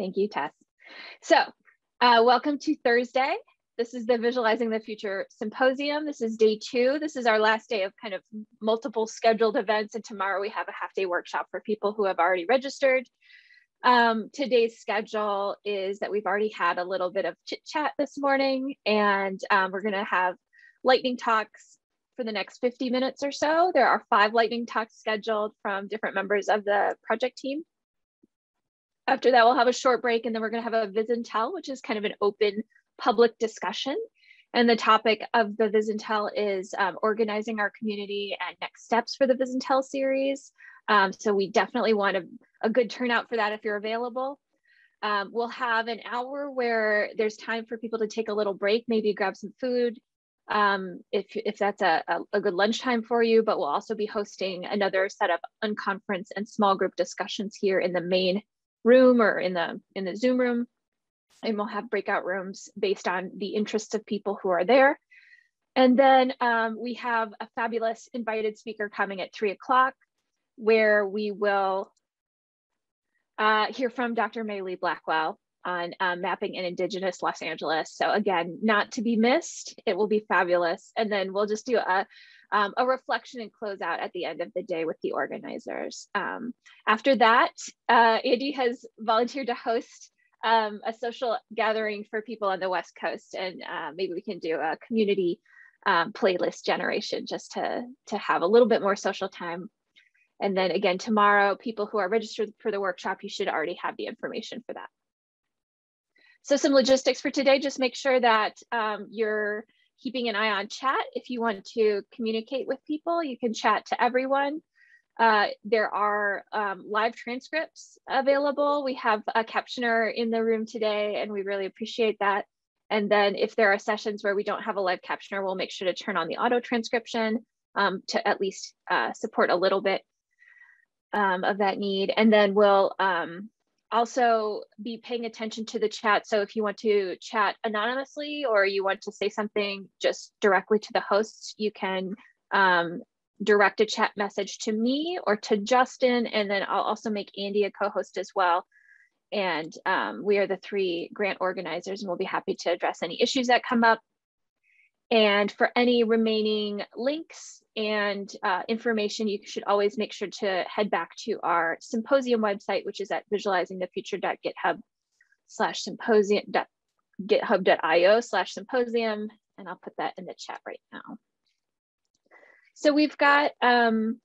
Thank you, Tess. So uh, welcome to Thursday. This is the Visualizing the Future Symposium. This is day two. This is our last day of kind of multiple scheduled events. And tomorrow we have a half day workshop for people who have already registered. Um, today's schedule is that we've already had a little bit of chit chat this morning and um, we're gonna have lightning talks for the next 50 minutes or so. There are five lightning talks scheduled from different members of the project team. After that, we'll have a short break and then we're gonna have a Viz and Tell, which is kind of an open public discussion. And the topic of the Tell is um, organizing our community and next steps for the Tell series. Um, so we definitely want a, a, good turnout for that if you're available. Um, we'll have an hour where there's time for people to take a little break, maybe grab some food, um, if, if that's a, a, good lunchtime for you, but we'll also be hosting another set of unconference and small group discussions here in the main room or in the in the Zoom room. And we'll have breakout rooms based on the interests of people who are there. And then um, we have a fabulous invited speaker coming at three o'clock where we will uh, hear from Dr. Maylei Blackwell on um, mapping in Indigenous Los Angeles. So again, not to be missed, it will be fabulous. And then we'll just do a, um, a reflection and close out at the end of the day with the organizers. Um, after that, uh, Andy has volunteered to host um, a social gathering for people on the West Coast, and uh, maybe we can do a community um, playlist generation just to, to have a little bit more social time. And then again, tomorrow, people who are registered for the workshop, you should already have the information for that. So some logistics for today, just make sure that um, you're keeping an eye on chat. If you want to communicate with people, you can chat to everyone. Uh, there are um, live transcripts available. We have a captioner in the room today, and we really appreciate that. And then if there are sessions where we don't have a live captioner, we'll make sure to turn on the auto transcription um, to at least uh, support a little bit um, of that need. And then we'll um, also be paying attention to the chat. So if you want to chat anonymously or you want to say something just directly to the hosts, you can um, direct a chat message to me or to Justin. And then I'll also make Andy a co-host as well. And um, we are the three grant organizers and we'll be happy to address any issues that come up. And for any remaining links and uh, information, you should always make sure to head back to our symposium website, which is at visualizingthefuture.github slash symposium github.io slash symposium. And I'll put that in the chat right now. So we've got um,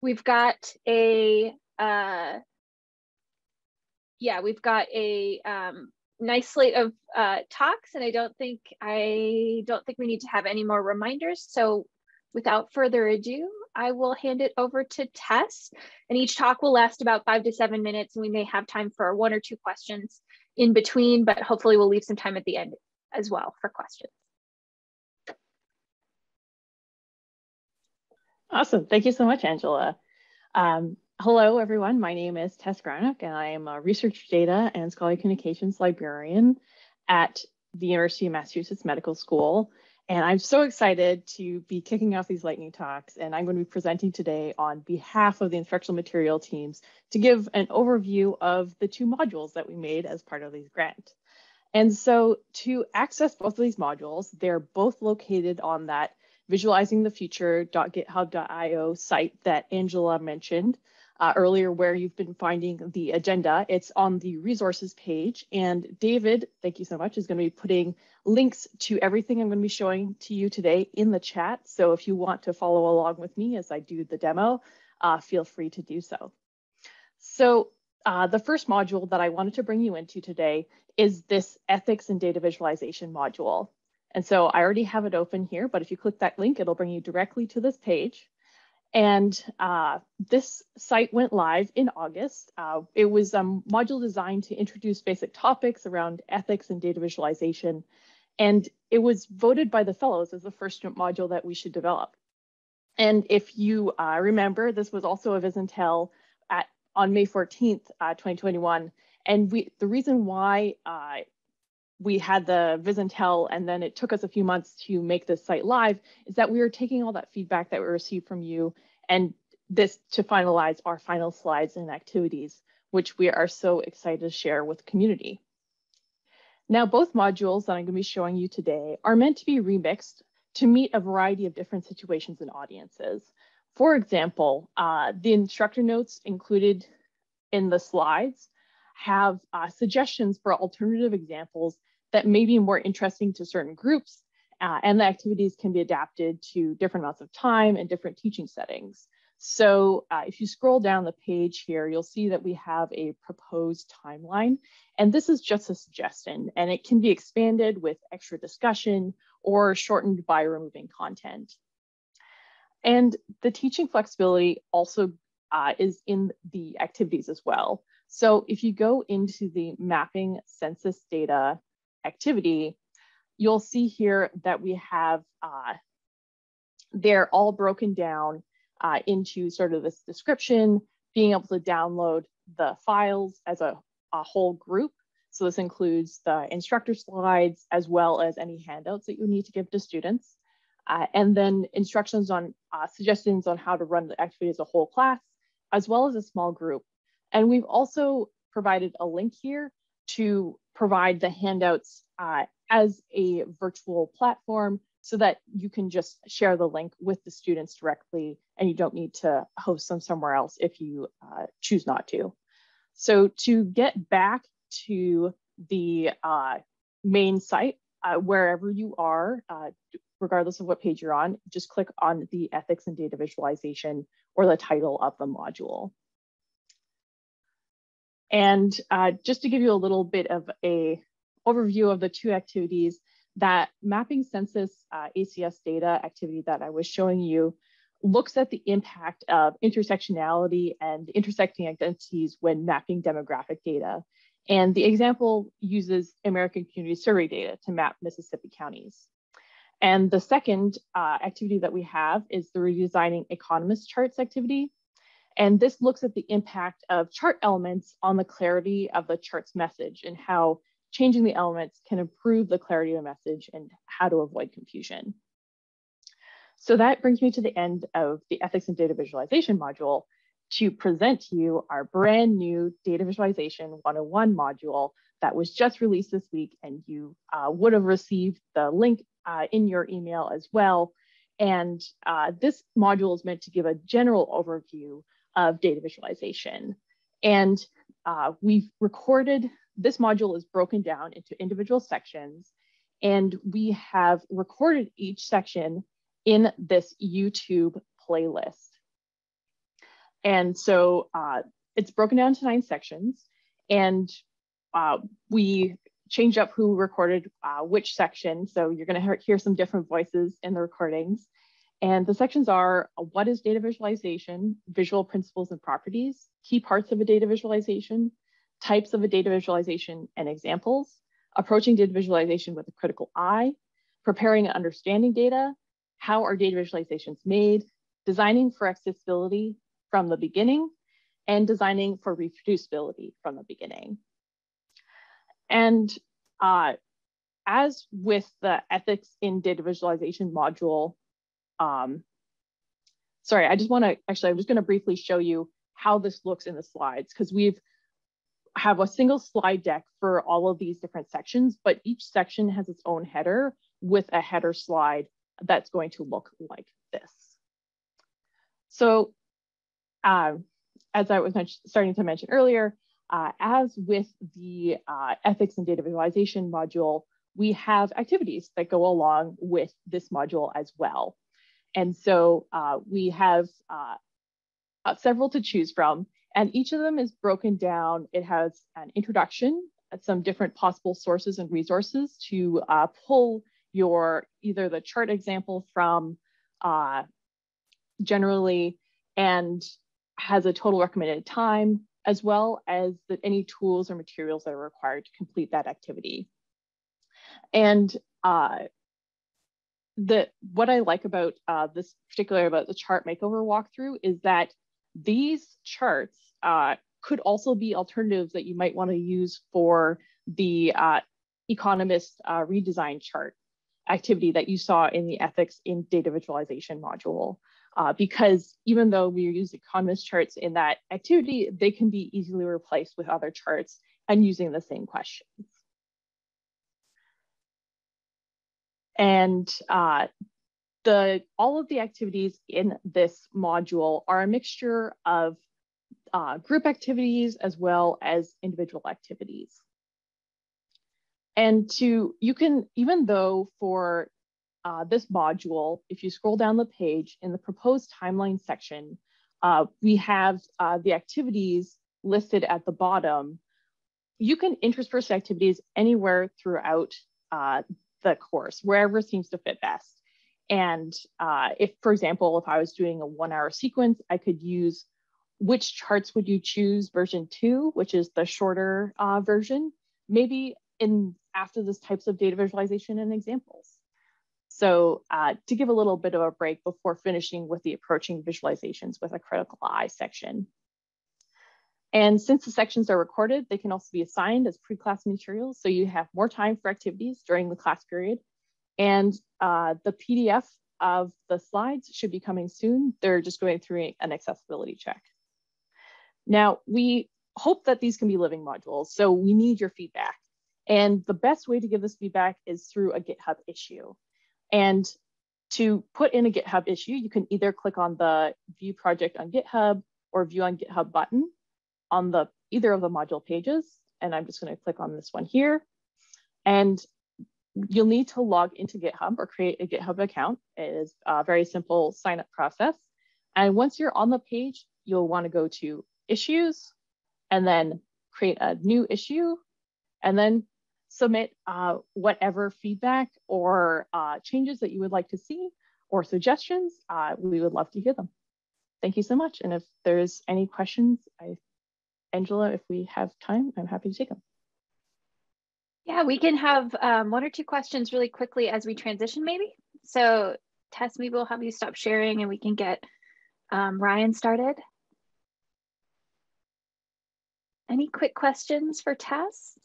we've got a uh, yeah, we've got a um, nice slate of uh, talks, and I don't think I don't think we need to have any more reminders. So, without further ado, I will hand it over to Tess, and each talk will last about five to seven minutes, and we may have time for one or two questions in between, but hopefully we'll leave some time at the end as well for questions. Awesome. Thank you so much, Angela. Um, Hello, everyone. My name is Tess Grynoch, and I am a research data and scholarly communications librarian at the University of Massachusetts Medical School. And I'm so excited to be kicking off these lightning talks. And I'm going to be presenting today on behalf of the instructional material teams to give an overview of the two modules that we made as part of these grant. And so to access both of these modules, they're both located on that visualizingthefuture.github.io site that Angela mentioned uh, earlier where you've been finding the agenda. It's on the resources page. And David, thank you so much, is going to be putting links to everything I'm going to be showing to you today in the chat. So if you want to follow along with me as I do the demo, uh, feel free to do so. So uh, the first module that I wanted to bring you into today is this ethics and data visualization module. And so I already have it open here, but if you click that link, it'll bring you directly to this page. And uh, this site went live in August. Uh, it was a module designed to introduce basic topics around ethics and data visualization. And it was voted by the fellows as the first module that we should develop. And if you uh, remember, this was also a Viz at on May 14th, uh, 2021. And we the reason why uh, we had the Viz and then it took us a few months to make this site live, is that we were taking all that feedback that we received from you and this to finalize our final slides and activities which we are so excited to share with community. Now, both modules that I'm going to be showing you today are meant to be remixed to meet a variety of different situations and audiences. For example, uh, the instructor notes included in the slides have uh, suggestions for alternative examples that may be more interesting to certain groups, uh, and the activities can be adapted to different amounts of time and different teaching settings. So uh, if you scroll down the page here, you'll see that we have a proposed timeline. And this is just a suggestion, and it can be expanded with extra discussion or shortened by removing content. And the teaching flexibility also uh, is in the activities as well. So if you go into the mapping census data activity, you'll see here that we have, uh, they're all broken down uh, into sort of this description, being able to download the files as a, a whole group. So this includes the instructor slides as well as any handouts that you need to give to students. Uh, and then instructions on uh, suggestions on how to run the activity as a whole class, as well as a small group. And we've also provided a link here to provide the handouts uh, as a virtual platform so that you can just share the link with the students directly and you don't need to host them somewhere else if you uh, choose not to. So to get back to the uh, main site, uh, wherever you are, uh, regardless of what page you're on, just click on the ethics and data visualization or the title of the module. And uh, just to give you a little bit of a overview of the two activities, that mapping census uh, ACS data activity that I was showing you looks at the impact of intersectionality and intersecting identities when mapping demographic data. And the example uses American Community Survey data to map Mississippi counties. And the second uh, activity that we have is the redesigning economist charts activity. And this looks at the impact of chart elements on the clarity of the chart's message and how changing the elements can improve the clarity of the message and how to avoid confusion. So that brings me to the end of the ethics and data visualization module to present to you our brand new data visualization 101 module that was just released this week and you uh, would have received the link uh, in your email as well. And uh, this module is meant to give a general overview of data visualization. And uh, we've recorded this module is broken down into individual sections and we have recorded each section in this YouTube playlist. And so uh, it's broken down to nine sections and uh, we change up who recorded uh, which section. So you're gonna hear some different voices in the recordings. And the sections are what is data visualization, visual principles and properties, key parts of a data visualization, types of a data visualization and examples, approaching data visualization with a critical eye, preparing and understanding data, how are data visualizations made, designing for accessibility from the beginning, and designing for reproducibility from the beginning. And uh, as with the ethics in data visualization module, um, sorry, I just wanna, actually, I'm just gonna briefly show you how this looks in the slides because we've have a single slide deck for all of these different sections, but each section has its own header with a header slide that's going to look like this. So um, as I was starting to mention earlier, uh, as with the uh, ethics and data visualization module, we have activities that go along with this module as well. And so uh, we have uh, uh, several to choose from. And each of them is broken down. It has an introduction, some different possible sources and resources to uh, pull your either the chart example from uh, generally and has a total recommended time, as well as the, any tools or materials that are required to complete that activity. And uh, the what I like about uh, this particular about the chart makeover walkthrough is that these charts uh, could also be alternatives that you might want to use for the uh, economist uh, redesign chart activity that you saw in the ethics in data visualization module. uh, because even though we use economist charts in that activity, they can be easily replaced with other charts and using the same questions. And uh, the all of the activities in this module are a mixture of uh, group activities as well as individual activities. And to, you can, even though for uh, this module, if you scroll down the page in the proposed timeline section, uh, we have uh, the activities listed at the bottom. You can intersperse activities anywhere throughout uh, the course, wherever seems to fit best. And uh, if, for example, if I was doing a one hour sequence, I could use which charts would you choose version two, which is the shorter uh, version, maybe in after this types of data visualization and examples. So uh, to give a little bit of a break before finishing with the approaching visualizations with a critical eye section. And since the sections are recorded, they can also be assigned as pre-class materials. So you have more time for activities during the class period. And uh, the PDF of the slides should be coming soon. They're just going through an accessibility check. Now, we hope that these can be living modules, so we need your feedback. And the best way to give this feedback is through a GitHub issue. And to put in a GitHub issue, you can either click on the view project on GitHub or view on GitHub button on the either of the module pages. And I'm just gonna click on this one here. And you'll need to log into GitHub or create a GitHub account. It is a very simple sign up process. And once you're on the page, you'll wanna go to issues and then create a new issue and then submit uh, whatever feedback or uh, changes that you would like to see or suggestions. Uh, we would love to hear them. Thank you so much. And if there's any questions, I, Angela, if we have time, I'm happy to take them. Yeah, we can have um, one or two questions really quickly as we transition maybe. So Tess, maybe we'll have you stop sharing and we can get um, Ryan started. Any quick questions for Tess?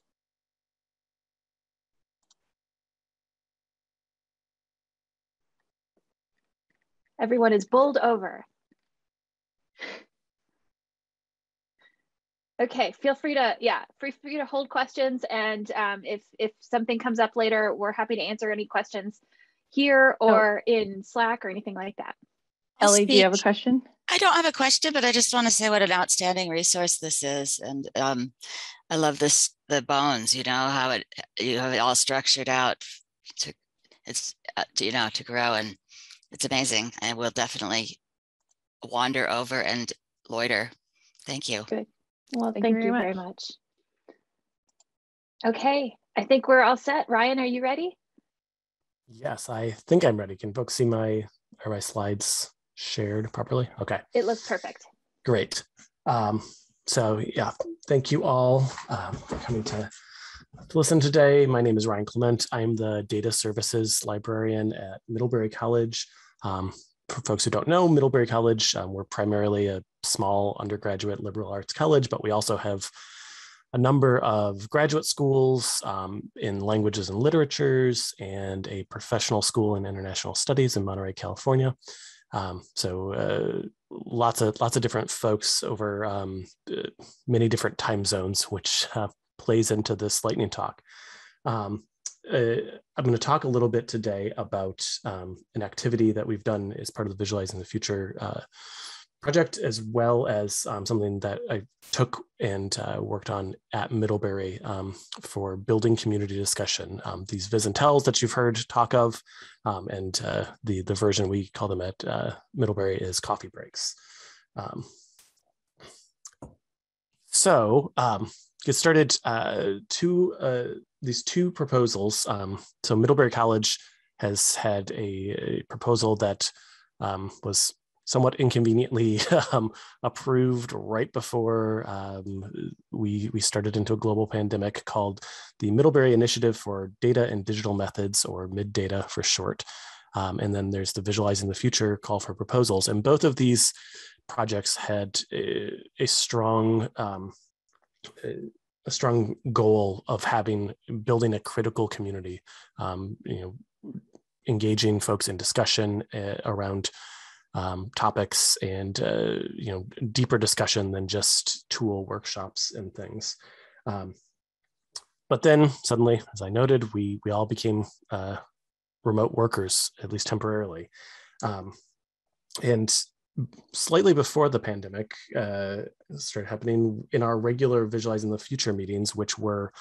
Everyone is bowled over. Okay, feel free to, yeah, free free to hold questions. And um, if, if something comes up later, we're happy to answer any questions here oh. or oh. in Slack or anything like that. Ellie, do you have a question? I don't have a question, but I just want to say what an outstanding resource this is. And um, I love this, the bones, you know, how it, you have it all structured out to, it's, uh, to, you know, to grow and it's amazing. And we'll definitely wander over and loiter. Thank you. Good. Well, thank, thank you, very, much. much. Okay, I think we're all set. Ryan, are you ready? Yes, I think I'm ready. Can folks see my, are my slides shared properly? Okay. It looks perfect. Great. Um, so yeah, thank you all um, for coming to, to listen today. My name is Ryan Clement. I'm the data services librarian at Middlebury College. Um, for folks who don't know, Middlebury College, um, we're primarily a small undergraduate liberal arts college, but we also have a number of graduate schools um, in languages and literatures and a professional school in international studies in Monterey, California. Um, so uh, lots of lots of different folks over um, uh, many different time zones, which uh, plays into this lightning talk. Um, uh, I'm going to talk a little bit today about um, an activity that we've done as part of the Visualizing the Future uh, project, as well as um, something that I took and uh, worked on at Middlebury um, for building community discussion. Um, these Viz and Tells that you've heard talk of, um, and uh, the, the version we call them at uh, Middlebury is coffee breaks. Um, so get started uh, two, these two proposals. so Middlebury College has had a, a proposal that was somewhat inconveniently um, approved right before um, we, we started into a global pandemic called the Middlebury Initiative for Data and Digital Methods, or MIDData for short. Um, and then there's the Visualizing the Future call for proposals. And both of these projects had a, a strong um, a strong goal of having building a critical community, um, you know, engaging folks in discussion uh, around um, topics and uh, you know deeper discussion than just tool workshops and things. Um, but then suddenly, as I noted, we we all became uh, remote workers, at least temporarily. Um, and slightly before the pandemic uh, started happening in our regular visualizing the future meetings, which were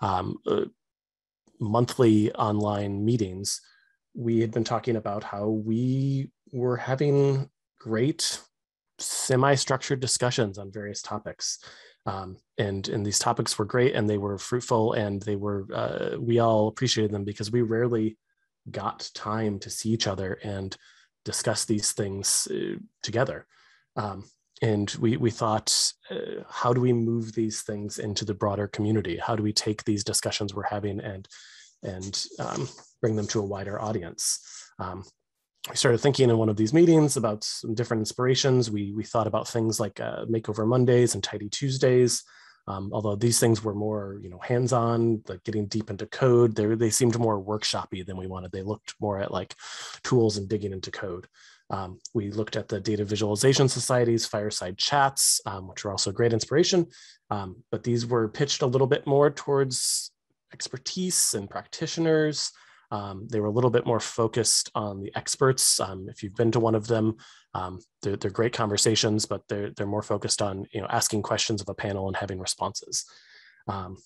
um, uh, monthly online meetings, we had been talking about how we were having great semi-structured discussions on various topics. Um, and and these topics were great and they were fruitful and they were uh, we all appreciated them because we rarely got time to see each other and discuss these things uh, together. Um, and we, we thought, uh, how do we move these things into the broader community? How do we take these discussions we're having and, and um, bring them to a wider audience? Um, we started thinking in one of these meetings about some different inspirations. We, we thought about things like uh, Makeover Mondays and Tidy Tuesdays, um, although these things were more, you know, hands-on, like getting deep into code, they they seemed more workshoppy than we wanted. They looked more at like tools and digging into code. Um, we looked at the Data Visualization Society's fireside chats, um, which were also great inspiration, um, but these were pitched a little bit more towards expertise and practitioners. Um, they were a little bit more focused on the experts. Um, if you've been to one of them, um, they're, they're, great conversations, but they're, they're more focused on you know asking questions of a panel and having responses. Um,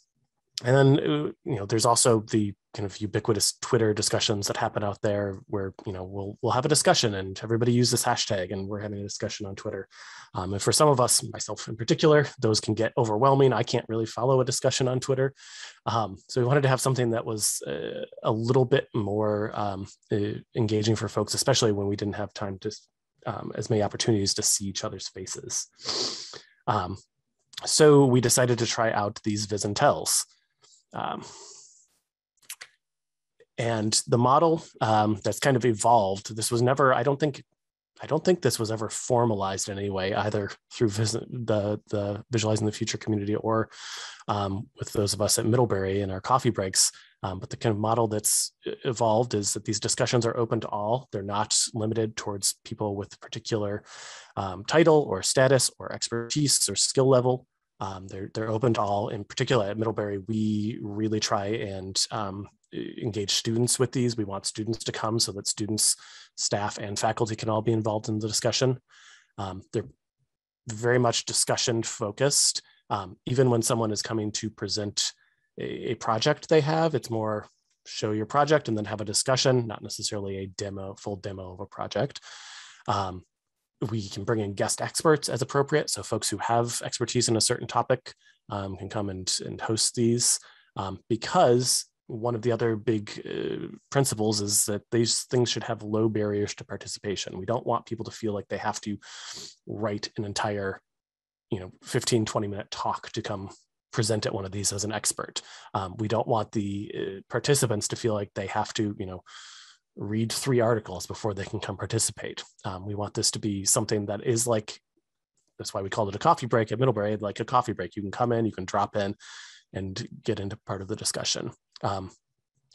and then uh, you know there's also the kind of ubiquitous Twitter discussions that happen out there where you know we'll we'll have a discussion and everybody use this hashtag and we're having a discussion on Twitter. Um, and for some of us, myself in particular, those can get overwhelming. I can't really follow a discussion on Twitter, um, so we wanted to have something that was uh, a little bit more um, uh, engaging for folks, especially when we didn't have time to um, as many opportunities to see each other's faces. Um, so we decided to try out these Viz and Tells. Um, and the model um, that's kind of evolved, this was never, I don't think, I don't think this was ever formalized in any way, either through the, the Visualizing the Future community or um, with those of us at Middlebury in our coffee breaks. Um, but the kind of model that's evolved is that these discussions are open to all. They're not limited towards people with particular um, title or status or expertise or skill level. Um, they're, they're open to all. In particular, at Middlebury, we really try and um, engage students with these. We want students to come so that students, staff, and faculty can all be involved in the discussion. Um, they're very much discussion focused. Um, even when someone is coming to present a, a project they have. It's more show your project and then have a discussion, not necessarily a demo, full demo of a project. Um, we can bring in guest experts as appropriate. So folks who have expertise in a certain topic um, can come and, and host these um, because one of the other big uh, principles is that these things should have low barriers to participation. We don't want people to feel like they have to write an entire, you know, 15, 20 minute talk to come present at one of these as an expert. Um, we don't want the uh, participants to feel like they have to, you know, read three articles before they can come participate. Um, we want this to be something that is like, that's why we called it a coffee break at Middlebury, like a coffee break. You can come in, you can drop in and get into part of the discussion. Um,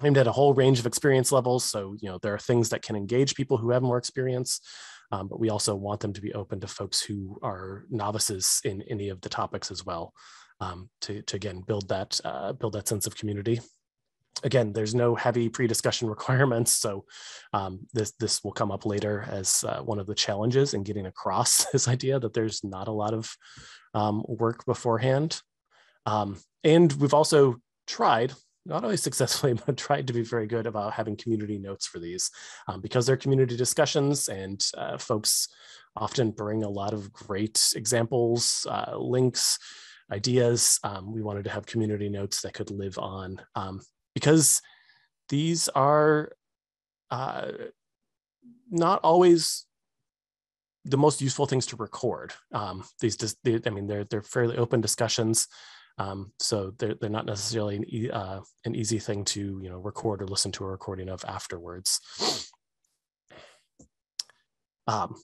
aimed at a whole range of experience levels. So, you know, there are things that can engage people who have more experience, um, but we also want them to be open to folks who are novices in any of the topics as well um, to, to again build that uh, build that sense of community. Again, there's no heavy pre-discussion requirements, so um, this this will come up later as uh, one of the challenges in getting across this idea that there's not a lot of um, work beforehand. Um, and we've also tried not always successfully, but tried to be very good about having community notes for these um, because they're community discussions and uh, folks often bring a lot of great examples, uh, links, ideas. Um, we wanted to have community notes that could live on um, because these are uh, not always the most useful things to record. Um, these, I mean, they're they're fairly open discussions, um, so they're they're not necessarily an, e uh, an easy thing to you know record or listen to a recording of afterwards. Um,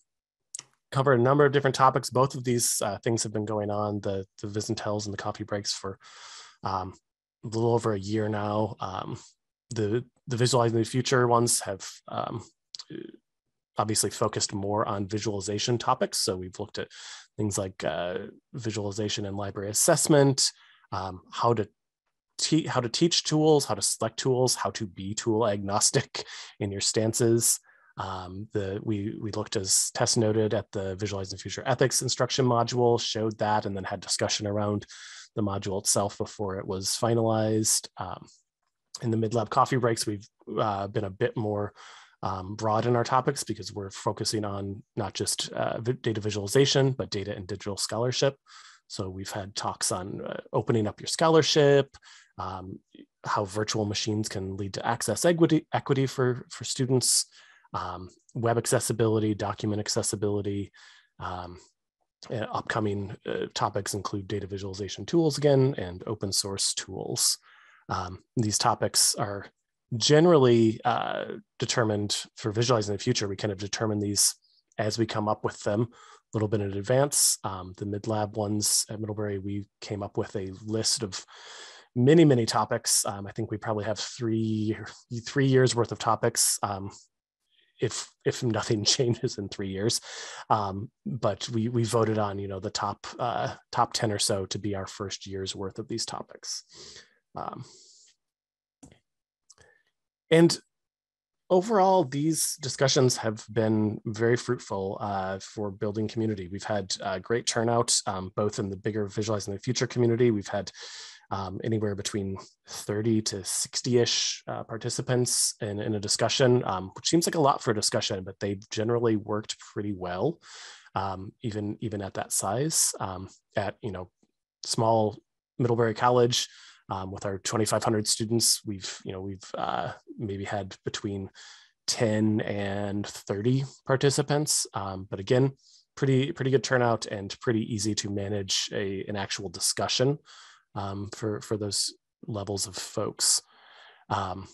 cover a number of different topics. Both of these uh, things have been going on, the, the and and the coffee breaks for um, a little over a year now. Um, the, the Visualizing the Future ones have um, obviously focused more on visualization topics. So we've looked at things like uh, visualization and library assessment, um, how to te- how to teach tools, how to select tools, how to be tool agnostic in your stances. Um, the we we looked as Tess noted at the Visualizing Future Ethics instruction module, showed that, and then had discussion around the module itself before it was finalized. Um, in the mid-lab coffee breaks, we've uh, been a bit more um, broad in our topics because we're focusing on not just uh, data visualization, but data and digital scholarship. So we've had talks on uh, opening up your scholarship, um, how virtual machines can lead to access equity, equity for, for students, um, web accessibility, document accessibility. Um, upcoming uh, topics include data visualization tools again and open source tools. Um, these topics are generally uh, determined for visualizing the future. We kind of determine these as we come up with them a little bit in advance. Um, the mid-lab ones at Middlebury, we came up with a list of many, many topics. Um, I think we probably have three, three years worth of topics. Um, if if nothing changes in three years, um, but we we voted on you know the top uh, top ten or so to be our first year's worth of these topics. And overall, these discussions have been very fruitful uh, for building community. We've had uh, great turnout, um, both in the bigger Visualizing the Future community. We've had um, anywhere between 30 to 60-ish uh, participants in, in, a discussion, um, which seems like a lot for a discussion, but they generally worked pretty well, um, even, even at that size. Um, at, you know, small Middlebury College, um, with our 2,500 students, we've you know we've uh, maybe had between 10 and 30 participants, um, but again, pretty pretty good turnout and pretty easy to manage a an actual discussion um, for for those levels of folks. Um,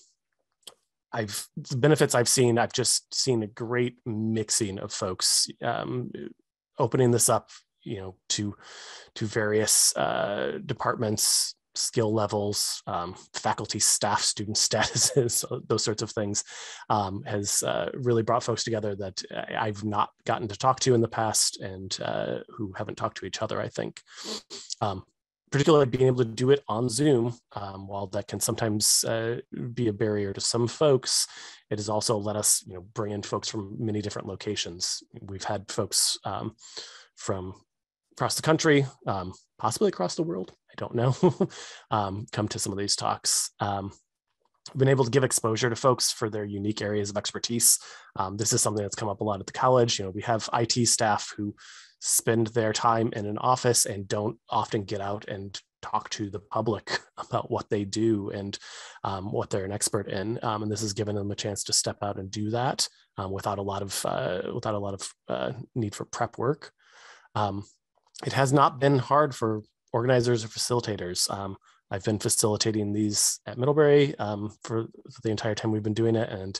I've the benefits I've seen. I've just seen a great mixing of folks um, opening this up you know to to various uh, departments skill levels, um, faculty, staff, student statuses, those sorts of things, um, has uh, really brought folks together that I've not gotten to talk to in the past and uh, who haven't talked to each other, I think. Um, particularly being able to do it on Zoom, um, while that can sometimes uh, be a barrier to some folks, it has also let us you know, bring in folks from many different locations. We've had folks um, from across the country, um, possibly across the world, I don't know, um, come to some of these talks. Um, been able to give exposure to folks for their unique areas of expertise. Um, this is something that's come up a lot at the college. You know, we have IT staff who spend their time in an office and don't often get out and talk to the public about what they do and um, what they're an expert in. Um, and this has given them a chance to step out and do that um, without a lot of uh, without a lot of uh, need for prep work. It has not been hard for organizers or facilitators. Um, I've been facilitating these at Middlebury um, for, for, the entire time we've been doing it. And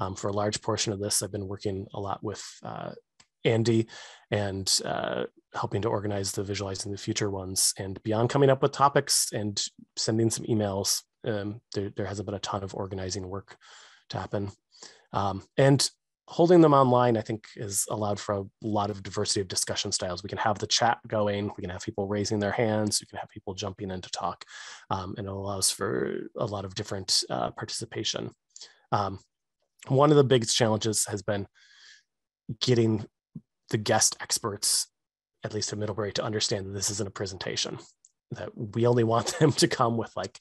um, for a large portion of this, I've been working a lot with uh, Andy and uh, helping to organize the visualizing the future ones. And beyond coming up with topics and sending some emails, um, there, there, hasn't been a ton of organizing work to happen. Um, and holding them online, I think, is allowed for a lot of diversity of discussion styles. We can have the chat going, we can have people raising their hands, we can have people jumping in to talk, um, and it allows for a lot of different uh, participation. Um, one of the biggest challenges has been getting the guest experts, at least at Middlebury, to understand that this isn't a presentation, that we only want them to come with like,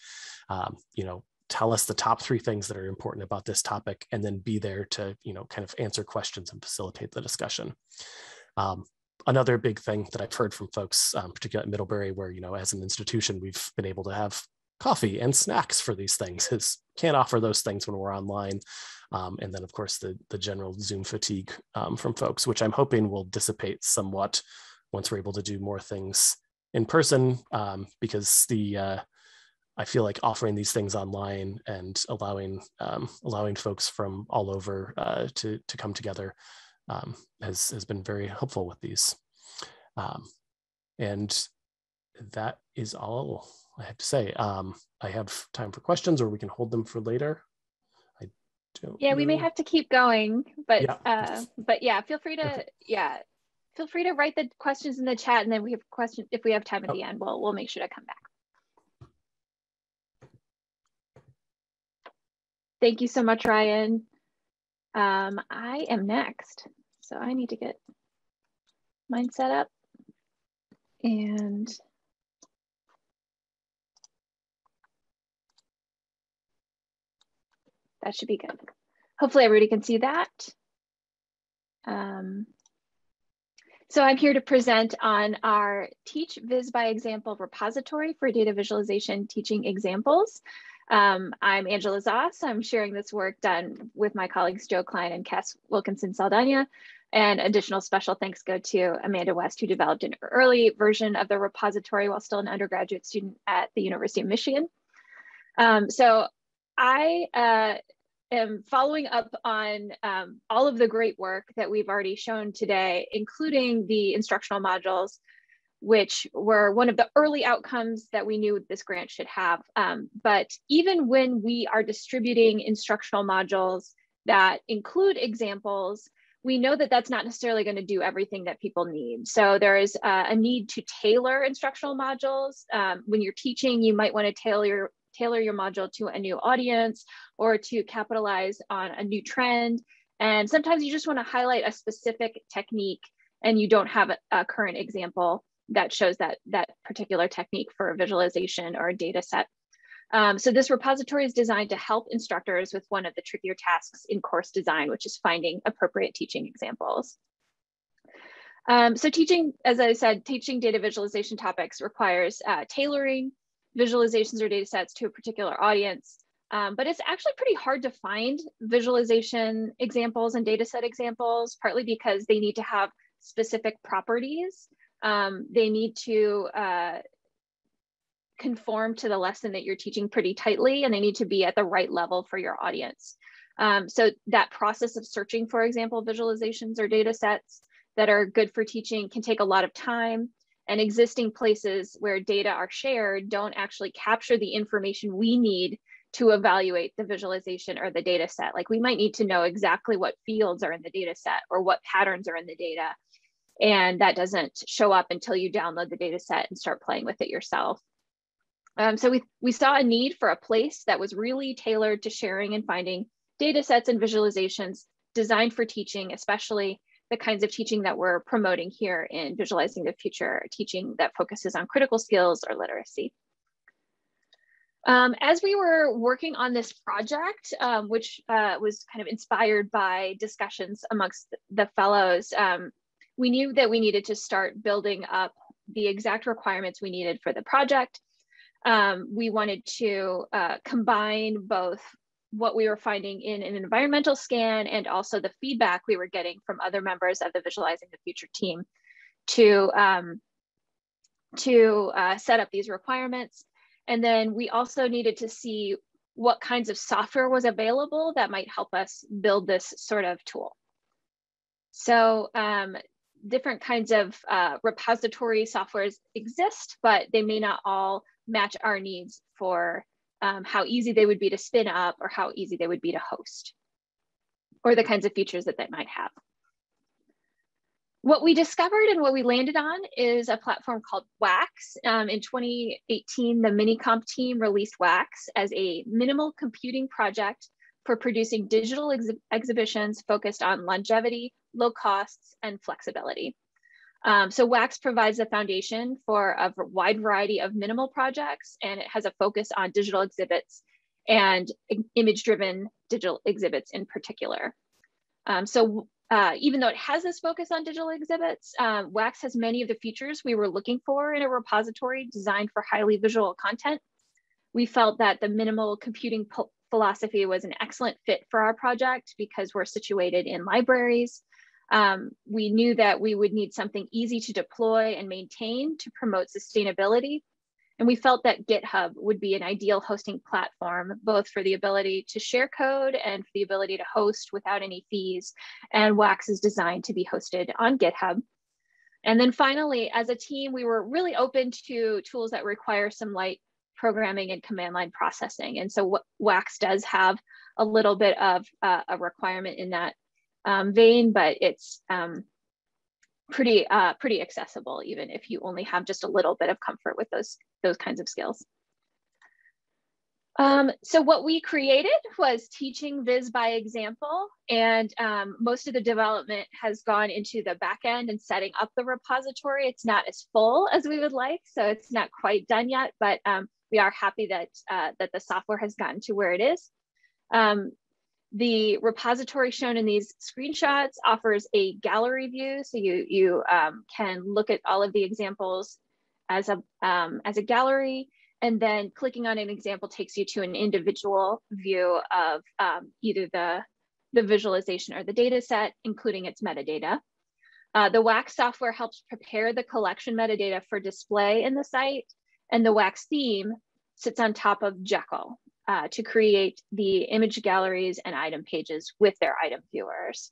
um, you know, tell us the top three things that are important about this topic and then be there to you know kind of answer questions and facilitate the discussion. Um, another big thing that i've heard from folks um, particularly at middlebury where you know as an institution we've been able to have coffee and snacks for these things is can't offer those things when we're online. Um, and then of course the the general zoom fatigue um, from folks which i'm hoping will dissipate somewhat once we're able to do more things in person um, because the uh, I feel like offering these things online and allowing um, allowing folks from all over uh, to to come together um, has has been very helpful with these. Um, and that is all I have to say. Um, I have time for questions, or we can hold them for later. I don't. yeah, we may have to keep going, but Yeah. uh, but yeah, feel free to yeah, feel free to write the questions in the chat, and then we have questions if we have time at Oh. the end. We'll we'll make sure to come back. Thank you so much, Ryan. Um, I am next, so I need to get mine set up, and that should be good. Hopefully everybody can see that. Um, so I'm here to present on our Teach Viz by Example repository for data visualization teaching examples. Um, I'm Angela Zoss. I'm sharing this work done with my colleagues Joe Klein and Cass Wilkinson Saldana. And additional special thanks go to Amanda West, who developed an early version of the repository while still an undergraduate student at the University of Michigan. Um, so I uh, am following up on um, all of the great work that we've already shown today, including the instructional modules, which were one of the early outcomes that we knew this grant should have. Um, but even when we are distributing instructional modules that include examples, we know that that's not necessarily going to do everything that people need. So there is a need to tailor instructional modules. Um, when you're teaching, you might want to tailor tailor your module to a new audience or to capitalize on a new trend. And sometimes you just want to highlight a specific technique and you don't have a, a current example that shows that, that particular technique for a visualization or a data set. Um, so this repository is designed to help instructors with one of the trickier tasks in course design, which is finding appropriate teaching examples. Um, so teaching, as I said, teaching data visualization topics requires uh, tailoring visualizations or data sets to a particular audience. Um, but it's actually pretty hard to find visualization examples and data set examples, partly because they need to have specific properties. Um, they need to uh, conform to the lesson that you're teaching pretty tightly, and they need to be at the right level for your audience. Um, so that process of searching, for example, visualizations or data sets that are good for teaching can take a lot of time and existing places where data are shared don't actually capture the information we need to evaluate the visualization or the data set. Like we might need to know exactly what fields are in the data set or what patterns are in the data. And that doesn't show up until you download the data set and start playing with it yourself. Um, so we, we saw a need for a place that was really tailored to sharing and finding data sets and visualizations designed for teaching, especially the kinds of teaching that we're promoting here in Visualizing the Future, teaching that focuses on critical skills or literacy. Um, as we were working on this project, um, which uh, was kind of inspired by discussions amongst the fellows, um, we knew that we needed to start building up the exact requirements we needed for the project. Um, we wanted to uh, combine both what we were finding in an environmental scan and also the feedback we were getting from other members of the Visualizing the Future team to, um, to uh, set up these requirements. And then we also needed to see what kinds of software was available that might help us build this sort of tool. So um, different kinds of uh, repository softwares exist, but they may not all match our needs for um, how easy they would be to spin up or how easy they would be to host or the kinds of features that they might have. What we discovered and what we landed on is a platform called Wax. Um, in 2018, the Minicomp team released Wax as a minimal computing project for producing digital ex exhibitions focused on longevity, low costs, and flexibility. Um, so Wax provides a foundation for a wide variety of minimal projects, and it has a focus on digital exhibits and image-driven digital exhibits in particular. Um, so uh, even though it has this focus on digital exhibits, um, Wax has many of the features we were looking for in a repository designed for highly visual content. We felt that the minimal computing philosophy was an excellent fit for our project because we're situated in libraries. Um, we knew that we would need something easy to deploy and maintain to promote sustainability. And we felt that GitHub would be an ideal hosting platform, both for the ability to share code and for the ability to host without any fees. And Wax is designed to be hosted on GitHub. And then finally, as a team, we were really open to tools that require some light programming and command line processing. And so WAX does have a little bit of uh, a requirement in that um, vein, but it's um, pretty uh, pretty accessible even if you only have just a little bit of comfort with those those kinds of skills. Um, so what we created was teaching Viz by example, and um, most of the development has gone into the back end and setting up the repository. It's not as full as we would like, so it's not quite done yet, but um, we are happy that, uh, that the software has gotten to where it is. The repository shown in these screenshots offers a gallery view, so you, you um, can look at all of the examples as a, um, as a gallery. And then clicking on an example takes you to an individual view of um, either the, the visualization or the data set, including its metadata. Uh, the WAX software helps prepare the collection metadata for display in the site, and the WAX theme sits on top of Jekyll uh, to create the image galleries and item pages with their item viewers.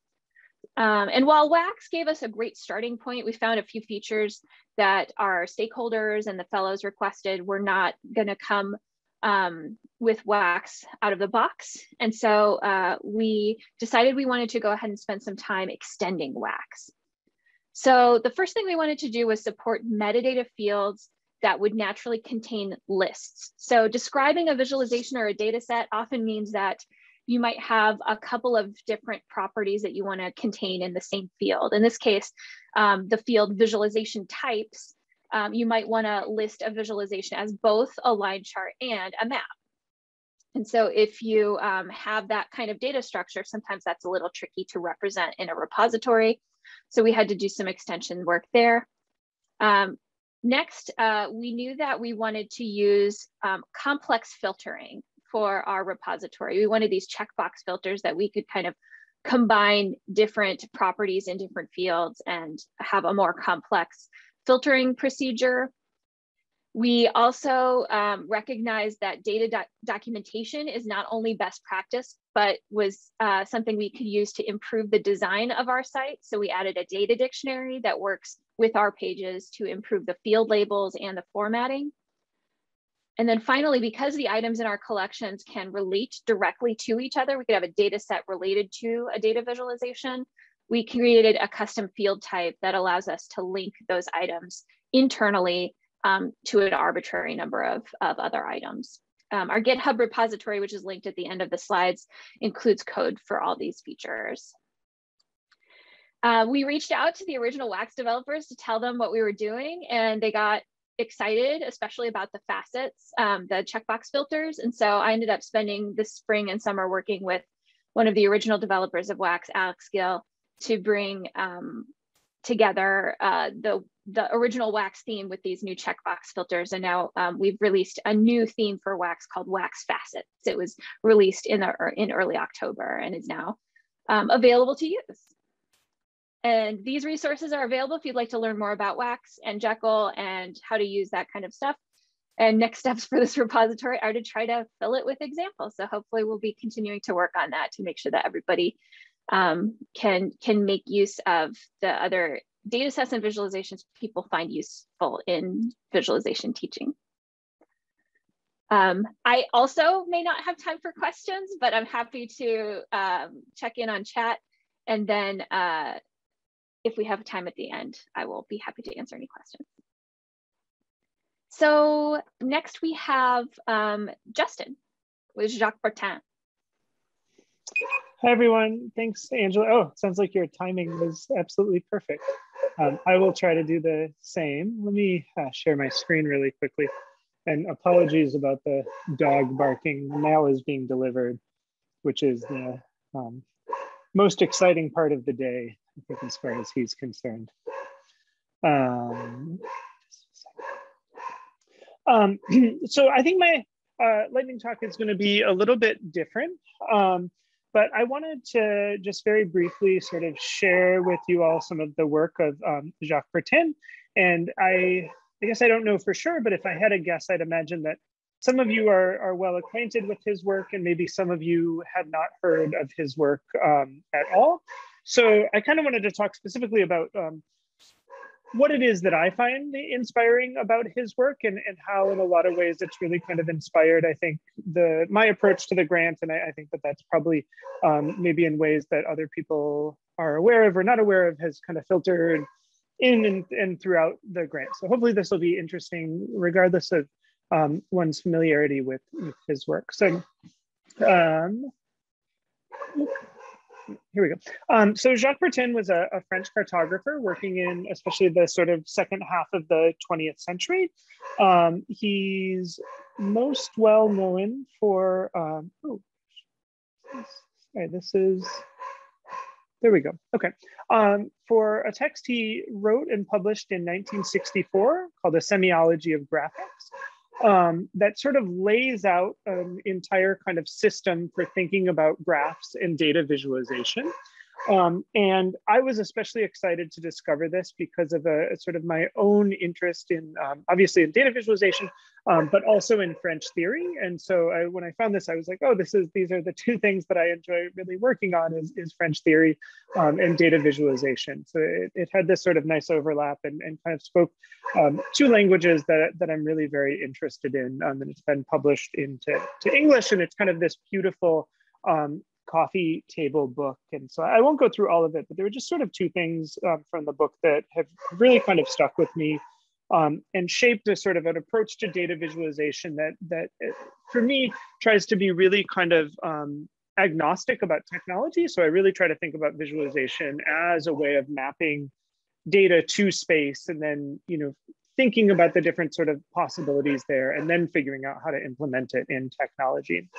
Um, and while WAX gave us a great starting point, we found a few features that our stakeholders and the fellows requested were not going to come um, with WAX out of the box. And so uh, we decided we wanted to go ahead and spend some time extending WAX. So the first thing we wanted to do was support metadata fields that would naturally contain lists. So describing a visualization or a data set often means that you might have a couple of different properties that you want to contain in the same field. In this case, um, the field visualization types, um, you might want to list a visualization as both a line chart and a map. And so if you um, have that kind of data structure, sometimes that's a little tricky to represent in a repository. So we had to do some extension work there. Um, next, uh, we knew that we wanted to use um, complex filtering for our repository. We wanted these checkbox filters that we could kind of combine different properties in different fields and have a more complex filtering procedure. We also um, recognize that data doc documentation is not only best practice, but was uh, something we could use to improve the design of our site. So we added a data dictionary that works with our pages to improve the field labels and the formatting. And then finally, because the items in our collections can relate directly to each other, we could have a data set related to a data visualization. We created a custom field type that allows us to link those items internally um, to an arbitrary number of, of other items. Um, our GitHub repository, which is linked at the end of the slides, includes code for all these features. Uh, we reached out to the original Wax developers to tell them what we were doing, and they got excited, especially about the facets, um, the checkbox filters. And so I ended up spending the spring and summer working with one of the original developers of Wax, Alex Gil, to bring um, together uh, the, the original Wax theme with these new checkbox filters. And now um, we've released a new theme for Wax called Wax Facets. It was released in, the, in early October and is now um, available to use. And these resources are available if you'd like to learn more about Wax and Jekyll and how to use that kind of stuff. And next steps for this repository are to try to fill it with examples. So hopefully we'll be continuing to work on that to make sure that everybody um, can, can make use of the other data sets and visualizations people find useful in visualization teaching. Um, I also may not have time for questions, but I'm happy to um, check in on chat and then uh, if we have time at the end, I will be happy to answer any questions. So next we have um, Justin with Jacques Bertin. Hi everyone, thanks Angela. Oh, sounds like your timing was absolutely perfect. Um, I will try to do the same. Let me uh, share my screen really quickly. And apologies about the dog barking. The mail is being delivered, which is the um, most exciting part of the day. I think as far as he's concerned. Um, um, so I think my uh, lightning talk is going to be a little bit different, um, but I wanted to just very briefly sort of share with you all some of the work of um, Jacques Bertin. And I, I guess I don't know for sure, but if I had a guess, I'd imagine that some of you are, are well acquainted with his work and maybe some of you had not heard of his work um, at all. So I kind of wanted to talk specifically about um, what it is that I find inspiring about his work and, and how in a lot of ways it's really kind of inspired, I think, the my approach to the grant. And I, I think that that's probably um, maybe in ways that other people are aware of or not aware of has kind of filtered in and, and throughout the grant. So hopefully this will be interesting regardless of um, one's familiarity with, with his work. So um, here we go. Um, so Jacques Bertin was a, a, French cartographer working in especially the sort of second half of the 20th century. Um, he's most well known for, um, oh, sorry, this is, there we go. Okay. Um, for a text he wrote and published in 1964 called A Semiology of Graphics um, that sort of lays out an entire kind of system for thinking about graphs and data visualization. Um, and I was especially excited to discover this because of a, a sort of my own interest in, um, obviously in data visualization, um, but also in French theory. And so I, when I found this, I was like, oh, this is these are the two things that I enjoy really working on is, is French theory um, and data visualization. So it, it, had this sort of nice overlap and, and kind of spoke um, two languages that, that I'm really very interested in. Um, and it's been published into to English and it's kind of this beautiful um, coffee table book. And so I won't go through all of it, but there were just sort of two things um, from the book that have really kind of stuck with me um, and shaped a sort of an approach to data visualization that, that uh, for me tries to be really kind of um, agnostic about technology. So I really try to think about visualization as a way of mapping data to space and then, you know, thinking about the different sort of possibilities there and then figuring out how to implement it in technology.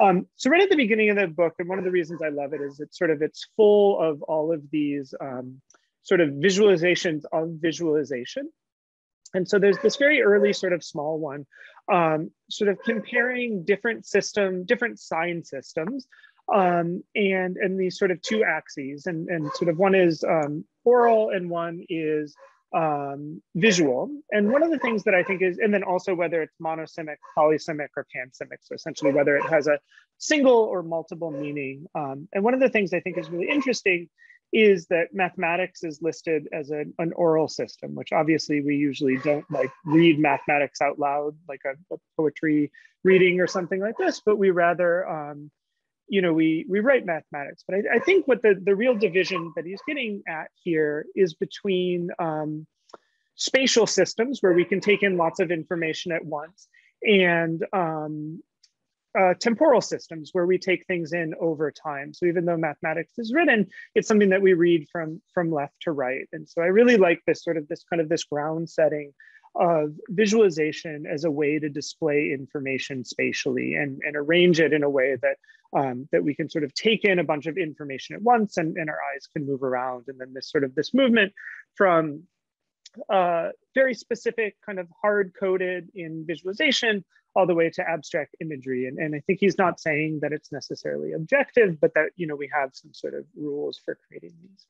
Um, so right at the beginning of the book, and one of the reasons I love it is it's sort of, it's full of all of these um, sort of visualizations of visualization. And so there's this very early sort of small one, um, sort of comparing different system, different sign systems, um, and and these sort of two axes, and and sort of one is um, oral and one is um, visual. And one of the things that I think is, and then also whether it's monosemic, polysemic, or pansemic, so essentially whether it has a single or multiple meaning. Um, and one of the things I think is really interesting is that mathematics is listed as an, oral system, which obviously we usually don't like read mathematics out loud, like a, a poetry reading or something like this, but we rather um, you know, we we write mathematics, but I, I, think what the the real division that he's getting at here is between um, spatial systems where we can take in lots of information at once, and um, uh, temporal systems where we take things in over time. So even though mathematics is written, it's something that we read from from left to right. And so I really like this sort of this kind of this ground setting of visualization as a way to display information spatially and, and arrange it in a way that um, that we can sort of take in a bunch of information at once and, and our eyes can move around. And then this sort of this movement from uh, very specific kind of hard coded in visualization all the way to abstract imagery. And, and I think he's not saying that it's necessarily objective, but that, you know, we have some sort of rules for creating these.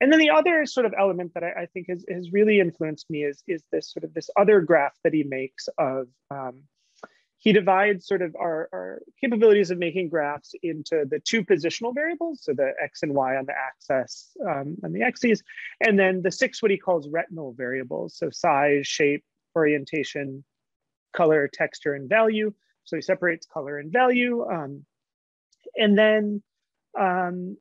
And then the other sort of element that I, I think has, has really influenced me is, is this sort of this other graph that he makes of, um, he divides sort of our, our, capabilities of making graphs into the two positional variables, so the x and y on the axis um, on the axes, and then the six what he calls retinal variables, so size, shape, orientation, color, texture, and value. So he separates color and value. Um, and then um,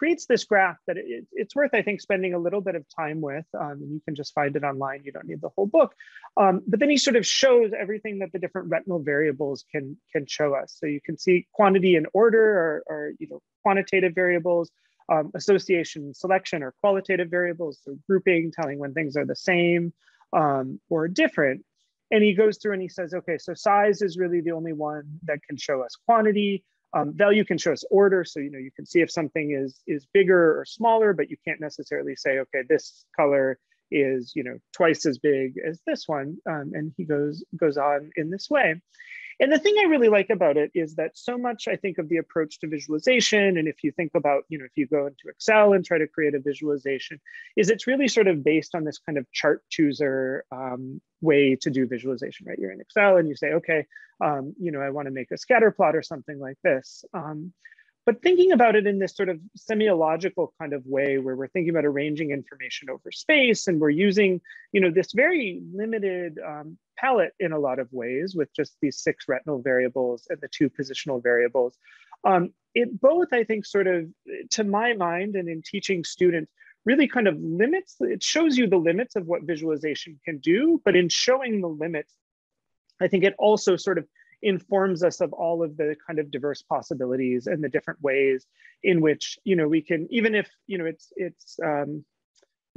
creates this graph that it, it's worth, I think, spending a little bit of time with. Um, and you can just find it online. You don't need the whole book. Um, but then he sort of shows everything that the different retinal variables can can show us. So you can see quantity and order, or, or you know, quantitative variables, um, association, selection, or qualitative variables. So grouping, telling when things are the same um, or different. And he goes through and he says, okay, so size is really the only one that can show us quantity. Um, value can show us order, so you know you can see if something is is bigger or smaller, but you can't necessarily say, okay, this color is you know twice as big as this one. Um, and he goes goes on in this way. And the thing I really like about it is that so much I think of the approach to visualization, and if you think about, you know, if you go into Excel and try to create a visualization, is it's really sort of based on this kind of chart chooser um, way to do visualization, right? You're in Excel and you say, okay, um, you know, I want to make a scatter plot or something like this. Um, but thinking about it in this sort of semiological kind of way where we're thinking about arranging information over space and we're using you know this very limited um, palette in a lot of ways with just these six retinal variables and the two positional variables. Um, it both i think sort of to my mind and in teaching students really kind of limits it shows you the limits of what visualization can do but in showing the limits i think it also sort of informs us of all of the kind of diverse possibilities and the different ways in which you know we can even if you know it's it's um,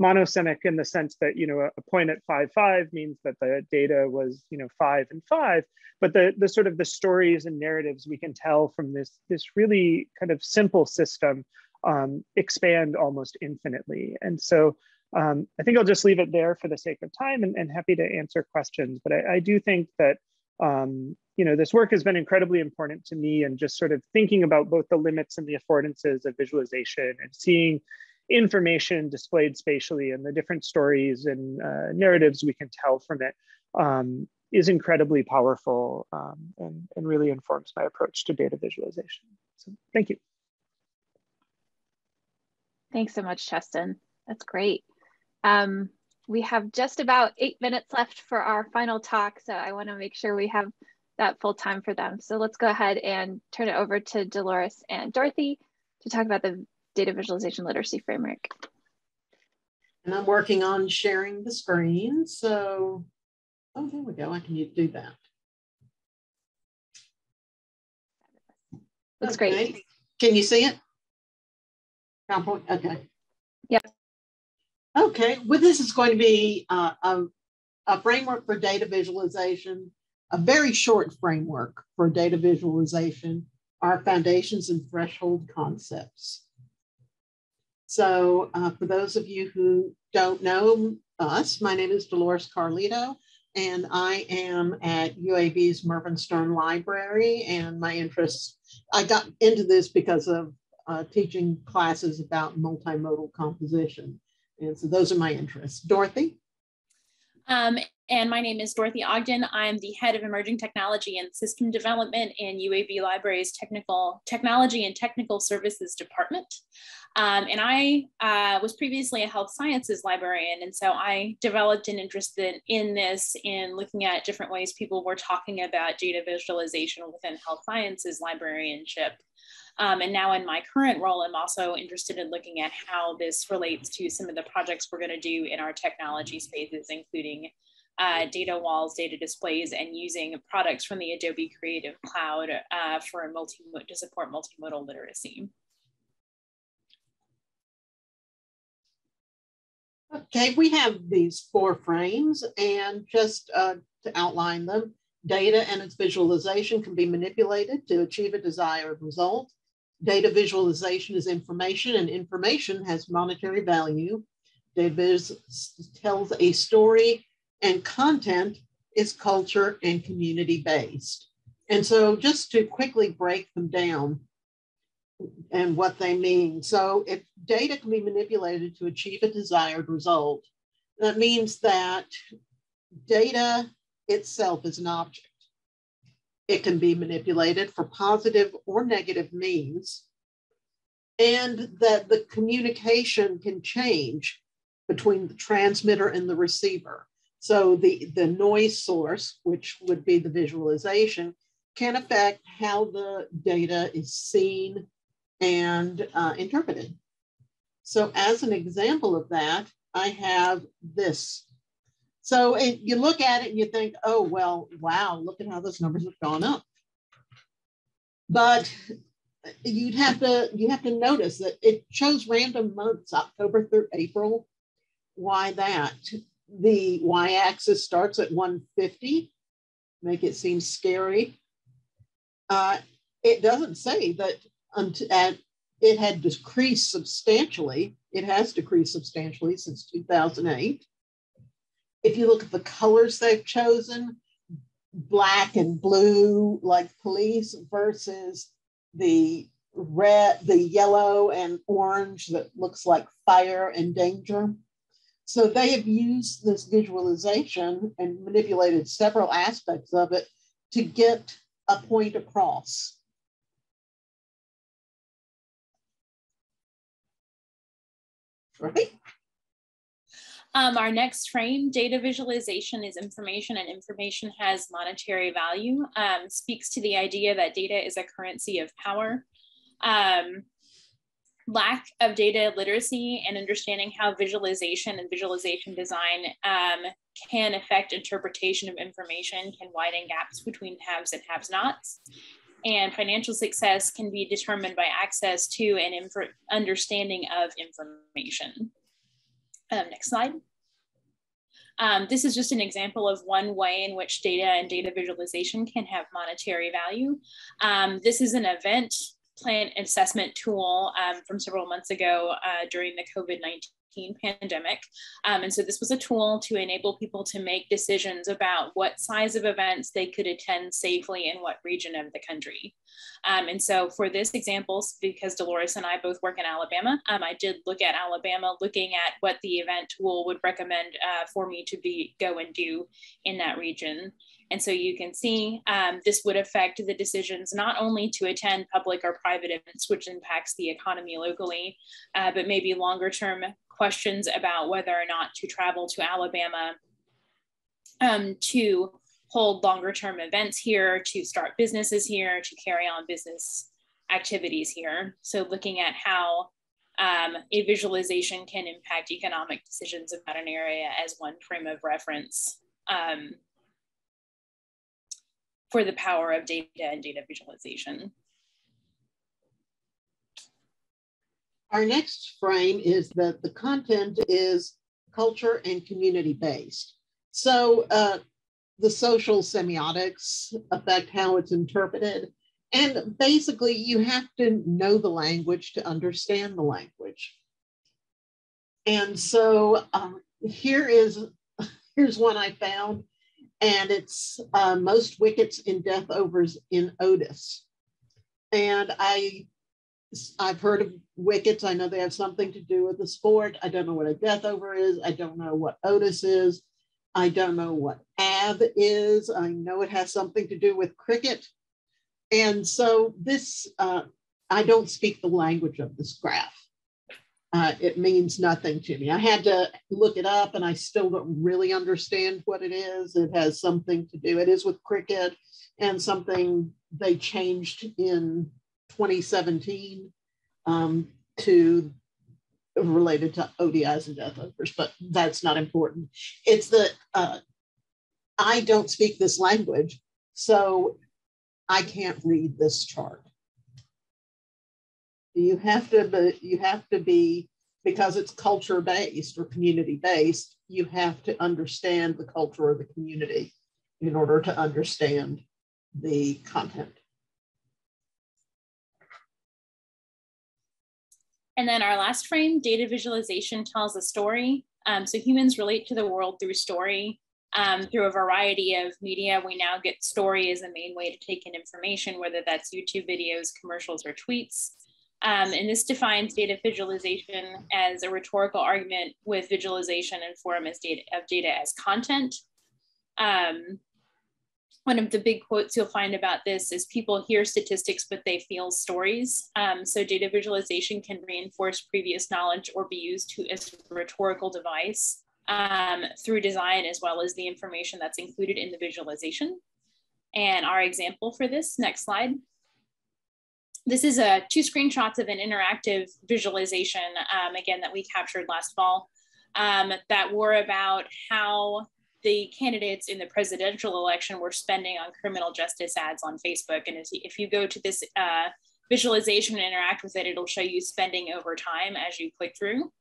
monosemic in the sense that you know a, point at five five means that the data was you know five and five but the the sort of the stories and narratives we can tell from this this really kind of simple system um, expand almost infinitely and so um, I think I'll just leave it there for the sake of time and, and happy to answer questions. But I, I do think that um, you know, this work has been incredibly important to me and just sort of thinking about both the limits and the affordances of visualization and seeing information displayed spatially and the different stories and uh, narratives we can tell from it um, is incredibly powerful um, and, and really informs my approach to data visualization. So thank you. Thanks so much, Justin. That's great. Um, we have just about eight minutes left for our final talk. So I wanna make sure we have that full time for them. So let's go ahead and turn it over to Delores and Dorothy to talk about the data visualization literacy framework. And I'm working on sharing the screen. So, oh, there we go. I can do that. Looks okay. great. Can you see it? PowerPoint? Okay. Yep. Okay, well, this is going to be uh, a, a framework for data visualization, a very short framework for data visualization, our foundations and threshold concepts. So uh, for those of you who don't know us, my name is Delores Carlito, and I am at UAB's Mervyn Sterne Library. And my interests, I got into this because of uh, teaching classes about multimodal composition. And so those are my interests. Dorothy? Um, and my name is Dorothy Ogdon. I'm the head of emerging technology and system development in UAB Library's technical technology and technical services department. Um, and I uh, was previously a health sciences librarian. And so I developed an interest in, in this in looking at different ways people were talking about data visualization within health sciences librarianship. Um, and now in my current role, I'm also interested in looking at how this relates to some of the projects we're gonna do in our technology spaces, including uh, data walls, data displays, and using products from the Adobe Creative Cloud uh, for multi to support multimodal literacy. Okay, we have these four frames and just uh, to outline them, data and its visualization can be manipulated to achieve a desired result. Data visualization is information and information has monetary value. Data tells a story and content is culture and community based. And so just to quickly break them down and what they mean. So if data can be manipulated to achieve a desired result, that means that data itself is an object. It can be manipulated for positive or negative means, and that the communication can change between the transmitter and the receiver. So the, the noise source, which would be the visualization, can affect how the data is seen and uh, interpreted. So as an example of that, I have this so it, you look at it and you think, oh, well, wow, look at how those numbers have gone up. But you'd have to you have to notice that it shows random months, October through April. Why that? The y-axis starts at 150, make it seem scary. Uh, it doesn't say that at, it had decreased substantially. It has decreased substantially since 2008 if you look at the colors they've chosen, black and blue, like police, versus the red, the yellow and orange that looks like fire and danger. So they have used this visualization and manipulated several aspects of it to get a point across. Right? Um, our next frame, data visualization is information and information has monetary value, um, speaks to the idea that data is a currency of power. Um, lack of data literacy and understanding how visualization and visualization design um, can affect interpretation of information can widen gaps between haves and haves nots. And financial success can be determined by access to and understanding of information. Um, next slide. Um, this is just an example of one way in which data and data visualization can have monetary value. Um, this is an event plan assessment tool um, from several months ago uh, during the COVID-19 pandemic. Um, and so this was a tool to enable people to make decisions about what size of events they could attend safely in what region of the country. Um, and so for this example, because Delores and I both work in Alabama, um, I did look at Alabama, looking at what the event tool would recommend uh, for me to be go and do in that region. And so you can see um, this would affect the decisions not only to attend public or private events, which impacts the economy locally, uh, but maybe longer term questions about whether or not to travel to Alabama um, to hold longer term events here, to start businesses here, to carry on business activities here. So looking at how um, a visualization can impact economic decisions about an area as one frame of reference um, for the power of data and data visualization. Our next frame is that the content is culture and community based. So uh, the social semiotics affect how it's interpreted. And basically, you have to know the language to understand the language. And so uh, here is here's one I found, and it's uh, most wickets in death overs in Otis. And I I've heard of wickets. I know they have something to do with the sport. I don't know what a death over is. I don't know what Otis is. I don't know what AB is. I know it has something to do with cricket. And so this, uh, I don't speak the language of this graph. Uh, it means nothing to me. I had to look it up and I still don't really understand what it is. It has something to do, it is with cricket and something they changed in 2017 um, to related to ODIs and death overs, but that's not important. It's the uh, I don't speak this language, so I can't read this chart. You have to be, you have to be because it's culture based or community based. You have to understand the culture of the community in order to understand the content. And then our last frame, data visualization tells a story. Um, so humans relate to the world through story. Um, through a variety of media, we now get story as the main way to take in information, whether that's YouTube videos, commercials, or tweets. Um, and this defines data visualization as a rhetorical argument with visualization and form as data of data as content. Um, one of the big quotes you'll find about this is people hear statistics, but they feel stories. Um, so data visualization can reinforce previous knowledge or be used to, as a rhetorical device um, through design, as well as the information that's included in the visualization. And our example for this, next slide. This is a two screenshots of an interactive visualization, um, again, that we captured last fall um, that were about how the candidates in the presidential election were spending on criminal justice ads on Facebook. And if you go to this uh, visualization and interact with it, it'll show you spending over time as you click through.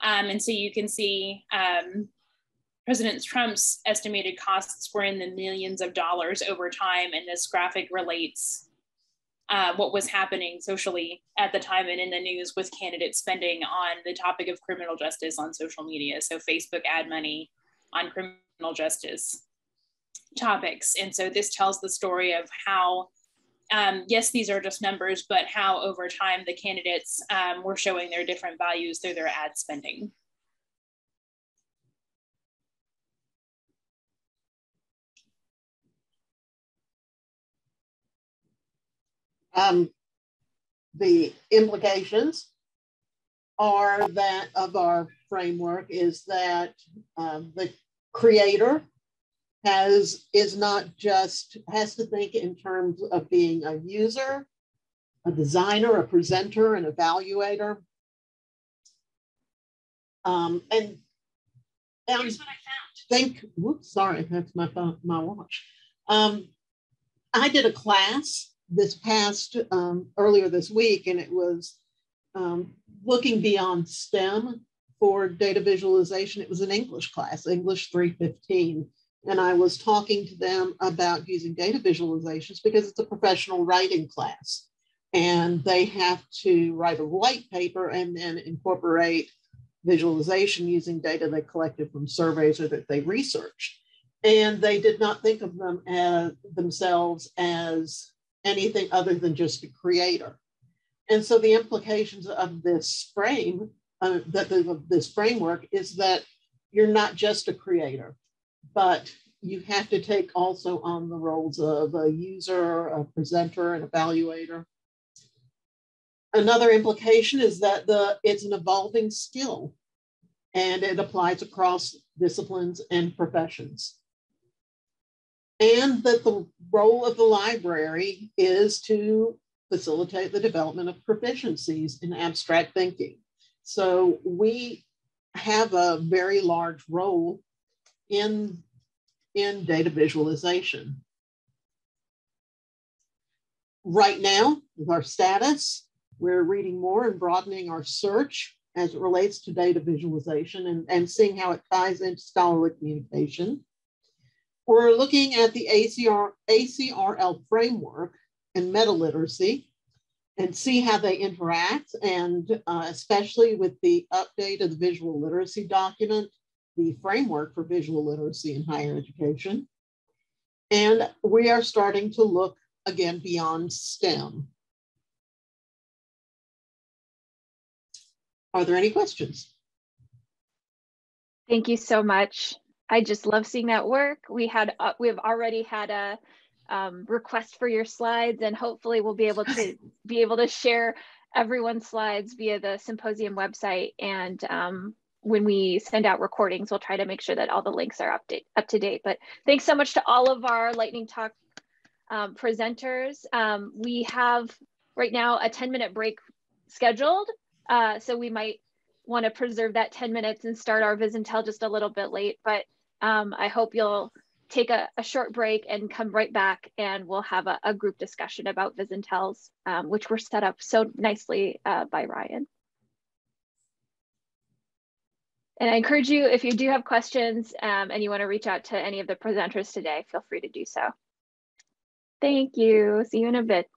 Um, and so you can see um, President Trump's estimated costs were in the millions of dollars over time. And this graphic relates uh, what was happening socially at the time and in the news with candidates spending on the topic of criminal justice on social media. So Facebook ad money on criminal justice topics. And so this tells the story of how, um, yes, these are just numbers, but how over time the candidates um, were showing their different values through their ad spending. Um, the implications are that of our framework is that um, the creator has is not just has to think in terms of being a user, a designer, a presenter, an evaluator. Um, and and Here's what I found. Think, whoops, sorry, that's my phone, my watch. Um, I did a class this past um, earlier this week, and it was um, looking beyond STEM for data visualization. It was an English class, English 315. And I was talking to them about using data visualizations because it's a professional writing class. And they have to write a white paper and then incorporate visualization using data they collected from surveys or that they researched. And they did not think of them as themselves as anything other than just a creator. And so the implications of this frame, uh, that the, this framework is that you're not just a creator, but you have to take also on the roles of a user, a presenter, an evaluator. Another implication is that the it's an evolving skill and it applies across disciplines and professions. And that the role of the library is to facilitate the development of proficiencies in abstract thinking. So we have a very large role in, in data visualization. Right now, with our status, we're reading more and broadening our search as it relates to data visualization and, and seeing how it ties into scholarly communication. We're looking at the ACR, ACRL framework and meta literacy and see how they interact, and uh, especially with the update of the visual literacy document, the framework for visual literacy in higher education. And we are starting to look again beyond STEM. Are there any questions? Thank you so much. I just love seeing that work. We had uh, we have already had a um, request for your slides, and hopefully we'll be able to be able to share everyone's slides via the symposium website. And um, when we send out recordings, we'll try to make sure that all the links are update up to date. But thanks so much to all of our Lightning Talk um, presenters. Um, we have right now a 10 minute break scheduled. Uh, so we might want to preserve that 10 minutes and start our and just a little bit late, but um, I hope you'll take a, a, short break and come right back and we'll have a, a group discussion about Tells, um, which were set up so nicely uh, by Ryan. And I encourage you, if you do have questions um, and you want to reach out to any of the presenters today, feel free to do so. Thank you. See you in a bit.